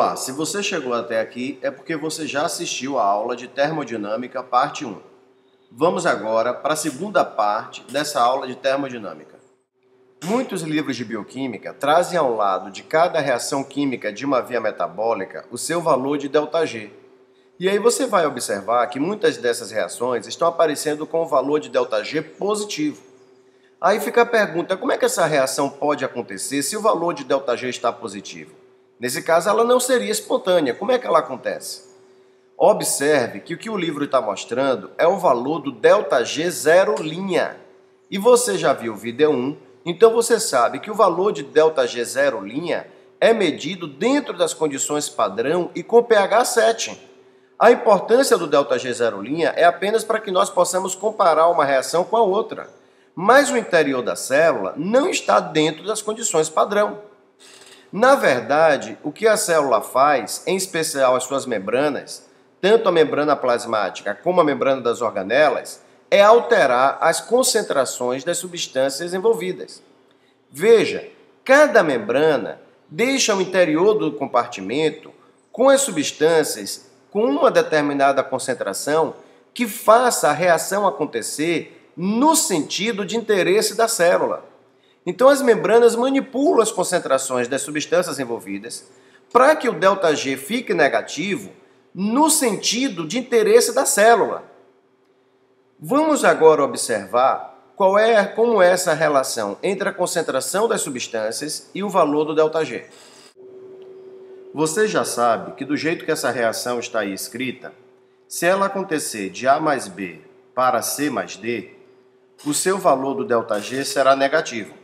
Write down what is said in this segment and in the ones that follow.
Olá, se você chegou até aqui é porque você já assistiu a aula de termodinâmica parte 1. Vamos agora para a segunda parte dessa aula de termodinâmica. Muitos livros de bioquímica trazem ao lado de cada reação química de uma via metabólica o seu valor de ΔG. E aí você vai observar que muitas dessas reações estão aparecendo com o valor de ΔG positivo. Aí fica a pergunta, como é que essa reação pode acontecer se o valor de ΔG está positivo? Nesse caso, ela não seria espontânea. Como é que ela acontece? Observe que o que o livro está mostrando é o valor do ΔG zero linha. E você já viu o vídeo 1, então você sabe que o valor de ΔG zero linha é medido dentro das condições padrão e com pH 7. A importância do ΔG zero linha é apenas para que nós possamos comparar uma reação com a outra. Mas o interior da célula não está dentro das condições padrão. Na verdade, o que a célula faz, em especial as suas membranas, tanto a membrana plasmática como a membrana das organelas, é alterar as concentrações das substâncias envolvidas. Veja, cada membrana deixa o interior do compartimento com as substâncias com uma determinada concentração que faça a reação acontecer no sentido de interesse da célula. Então as membranas manipulam as concentrações das substâncias envolvidas para que o ΔG fique negativo no sentido de interesse da célula. Vamos agora observar qual é como é essa relação entre a concentração das substâncias e o valor do ΔG. Você já sabe que do jeito que essa reação está aí escrita, se ela acontecer de A mais B para C mais D, o seu valor do ΔG será negativo.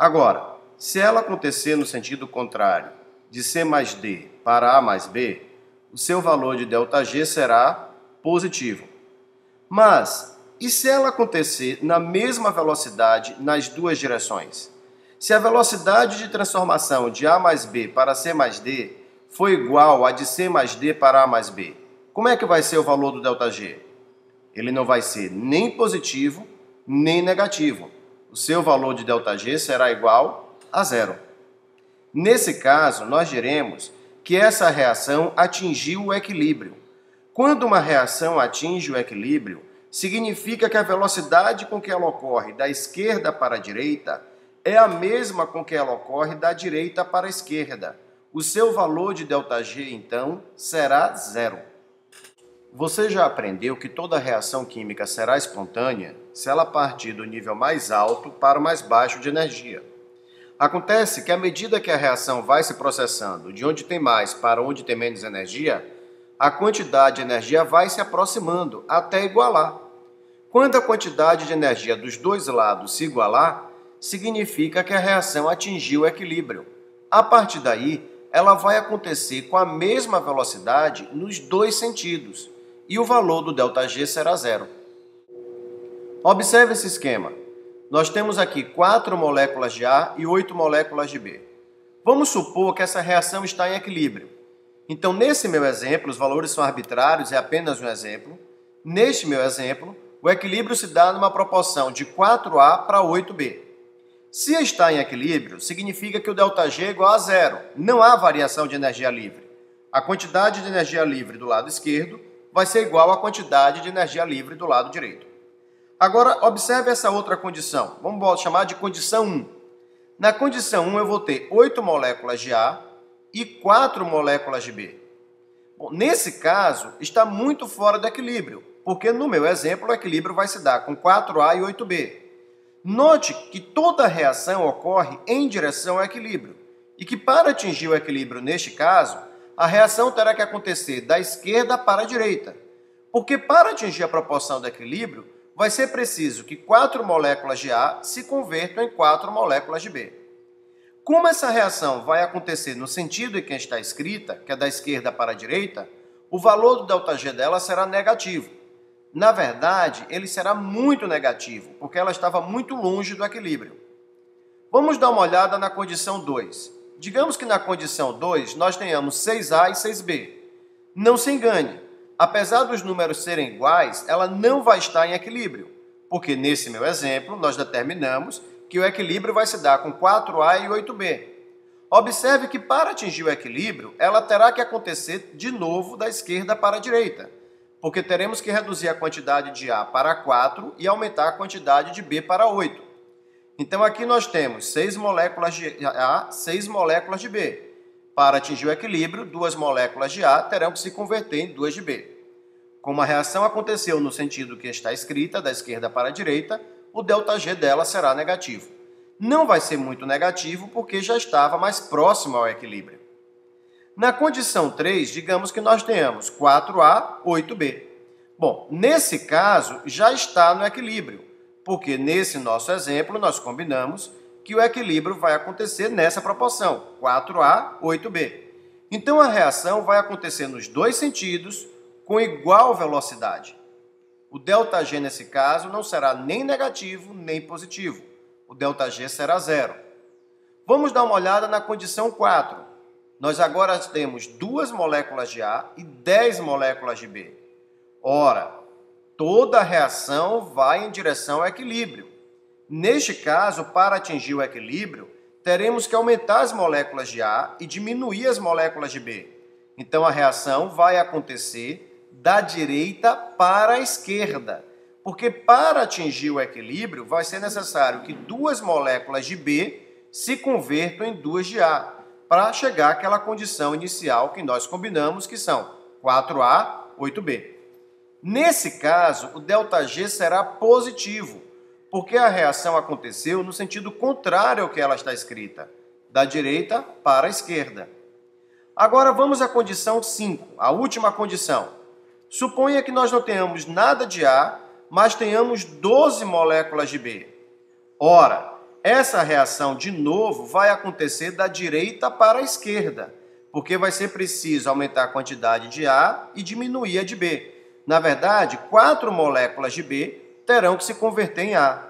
Agora, se ela acontecer no sentido contrário, de C mais D para A mais B, o seu valor de ΔG será positivo. Mas, e se ela acontecer na mesma velocidade nas duas direções? Se a velocidade de transformação de A mais B para C mais D for igual a de C mais D para A mais B, como é que vai ser o valor do ΔG? Ele não vai ser nem positivo nem negativo o seu valor de ΔG será igual a zero. Nesse caso, nós diremos que essa reação atingiu o equilíbrio. Quando uma reação atinge o equilíbrio, significa que a velocidade com que ela ocorre da esquerda para a direita é a mesma com que ela ocorre da direita para a esquerda. O seu valor de ΔG, então, será zero. Você já aprendeu que toda reação química será espontânea se ela partir do nível mais alto para o mais baixo de energia. Acontece que à medida que a reação vai se processando de onde tem mais para onde tem menos energia, a quantidade de energia vai se aproximando até igualar. Quando a quantidade de energia dos dois lados se igualar, significa que a reação atingiu o equilíbrio. A partir daí, ela vai acontecer com a mesma velocidade nos dois sentidos e o valor do ΔG será zero. Observe esse esquema. Nós temos aqui 4 moléculas de A e 8 moléculas de B. Vamos supor que essa reação está em equilíbrio. Então, nesse meu exemplo, os valores são arbitrários, é apenas um exemplo. Neste meu exemplo, o equilíbrio se dá numa proporção de 4A para 8B. Se está em equilíbrio, significa que o ΔG é igual a zero. Não há variação de energia livre. A quantidade de energia livre do lado esquerdo vai ser igual à quantidade de energia livre do lado direito. Agora, observe essa outra condição. Vamos chamar de condição 1. Na condição 1, eu vou ter 8 moléculas de A e 4 moléculas de B. Bom, nesse caso, está muito fora do equilíbrio, porque no meu exemplo, o equilíbrio vai se dar com 4A e 8B. Note que toda reação ocorre em direção ao equilíbrio e que para atingir o equilíbrio neste caso, a reação terá que acontecer da esquerda para a direita, porque para atingir a proporção do equilíbrio, vai ser preciso que quatro moléculas de A se convertam em quatro moléculas de B. Como essa reação vai acontecer no sentido em que está escrita, que é da esquerda para a direita, o valor do ΔG dela será negativo. Na verdade, ele será muito negativo, porque ela estava muito longe do equilíbrio. Vamos dar uma olhada na condição 2. Digamos que na condição 2 nós tenhamos 6A e 6B. Não se engane, apesar dos números serem iguais, ela não vai estar em equilíbrio, porque nesse meu exemplo nós determinamos que o equilíbrio vai se dar com 4A e 8B. Observe que para atingir o equilíbrio, ela terá que acontecer de novo da esquerda para a direita, porque teremos que reduzir a quantidade de A para 4 e aumentar a quantidade de B para 8. Então aqui nós temos 6 moléculas de A, 6 moléculas de B. Para atingir o equilíbrio, duas moléculas de A terão que se converter em duas de B. Como a reação aconteceu no sentido que está escrita, da esquerda para a direita, o ΔG dela será negativo. Não vai ser muito negativo porque já estava mais próximo ao equilíbrio. Na condição 3, digamos que nós tenhamos 4A, 8B. Bom, nesse caso já está no equilíbrio porque nesse nosso exemplo nós combinamos que o equilíbrio vai acontecer nessa proporção, 4A, 8B. Então a reação vai acontecer nos dois sentidos com igual velocidade. O ΔG nesse caso não será nem negativo nem positivo. O ΔG será zero. Vamos dar uma olhada na condição 4. Nós agora temos duas moléculas de A e 10 moléculas de B. Ora, toda reação vai em direção ao equilíbrio. Neste caso, para atingir o equilíbrio, teremos que aumentar as moléculas de A e diminuir as moléculas de B. Então a reação vai acontecer da direita para a esquerda, porque para atingir o equilíbrio vai ser necessário que duas moléculas de B se convertam em duas de A, para chegar àquela condição inicial que nós combinamos, que são 4A, 8B. Nesse caso, o ΔG será positivo, porque a reação aconteceu no sentido contrário ao que ela está escrita, da direita para a esquerda. Agora vamos à condição 5, a última condição. Suponha que nós não tenhamos nada de A, mas tenhamos 12 moléculas de B. Ora, essa reação de novo vai acontecer da direita para a esquerda, porque vai ser preciso aumentar a quantidade de A e diminuir a de B. Na verdade, quatro moléculas de B terão que se converter em A.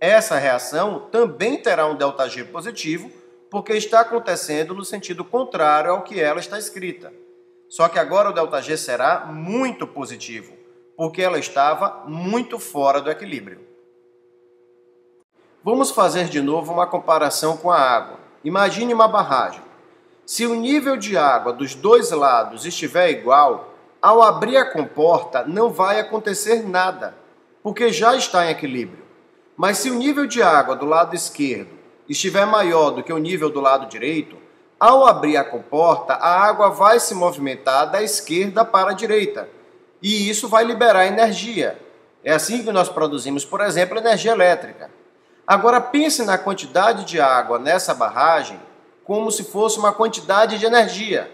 Essa reação também terá um ΔG positivo, porque está acontecendo no sentido contrário ao que ela está escrita. Só que agora o ΔG será muito positivo, porque ela estava muito fora do equilíbrio. Vamos fazer de novo uma comparação com a água. Imagine uma barragem. Se o nível de água dos dois lados estiver igual, ao abrir a comporta, não vai acontecer nada, porque já está em equilíbrio. Mas se o nível de água do lado esquerdo estiver maior do que o nível do lado direito, ao abrir a comporta, a água vai se movimentar da esquerda para a direita. E isso vai liberar energia. É assim que nós produzimos, por exemplo, energia elétrica. Agora pense na quantidade de água nessa barragem como se fosse uma quantidade de energia.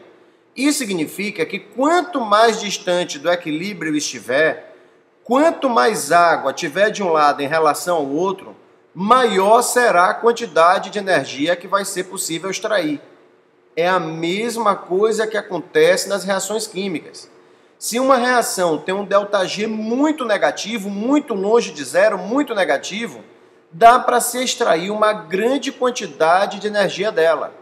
Isso significa que quanto mais distante do equilíbrio estiver, quanto mais água tiver de um lado em relação ao outro, maior será a quantidade de energia que vai ser possível extrair. É a mesma coisa que acontece nas reações químicas. Se uma reação tem um ΔG muito negativo, muito longe de zero, muito negativo, dá para se extrair uma grande quantidade de energia dela.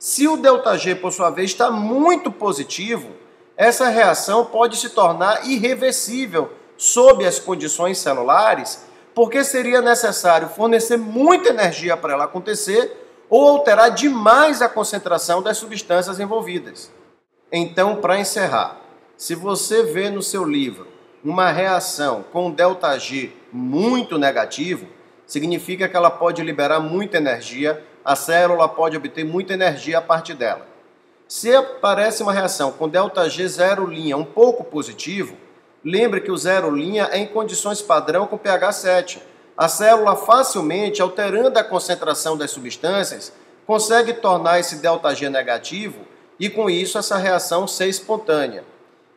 Se o ΔG, por sua vez, está muito positivo, essa reação pode se tornar irreversível sob as condições celulares, porque seria necessário fornecer muita energia para ela acontecer ou alterar demais a concentração das substâncias envolvidas. Então, para encerrar, se você vê no seu livro uma reação com ΔG muito negativo, significa que ela pode liberar muita energia a célula pode obter muita energia a partir dela. Se aparece uma reação com ΔG zero linha um pouco positivo, lembre que o zero linha é em condições padrão com pH 7. A célula facilmente, alterando a concentração das substâncias, consegue tornar esse ΔG negativo e com isso essa reação ser espontânea.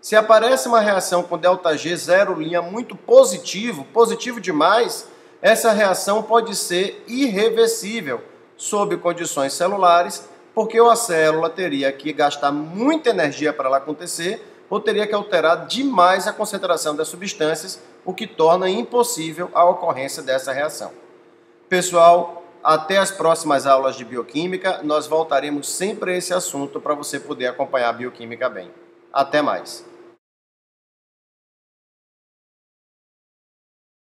Se aparece uma reação com ΔG zero linha muito positivo, positivo demais, essa reação pode ser irreversível sob condições celulares, porque a célula teria que gastar muita energia para ela acontecer ou teria que alterar demais a concentração das substâncias, o que torna impossível a ocorrência dessa reação. Pessoal, até as próximas aulas de bioquímica, nós voltaremos sempre a esse assunto para você poder acompanhar a bioquímica bem. Até mais!